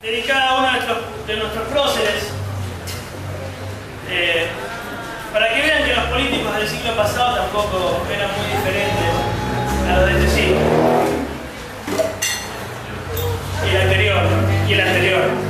dedicada a uno de nuestros, de próceres, eh, para que vean que los políticos del siglo pasado tampoco eran muy diferentes a los de este siglo. Y el anterior, y el anterior.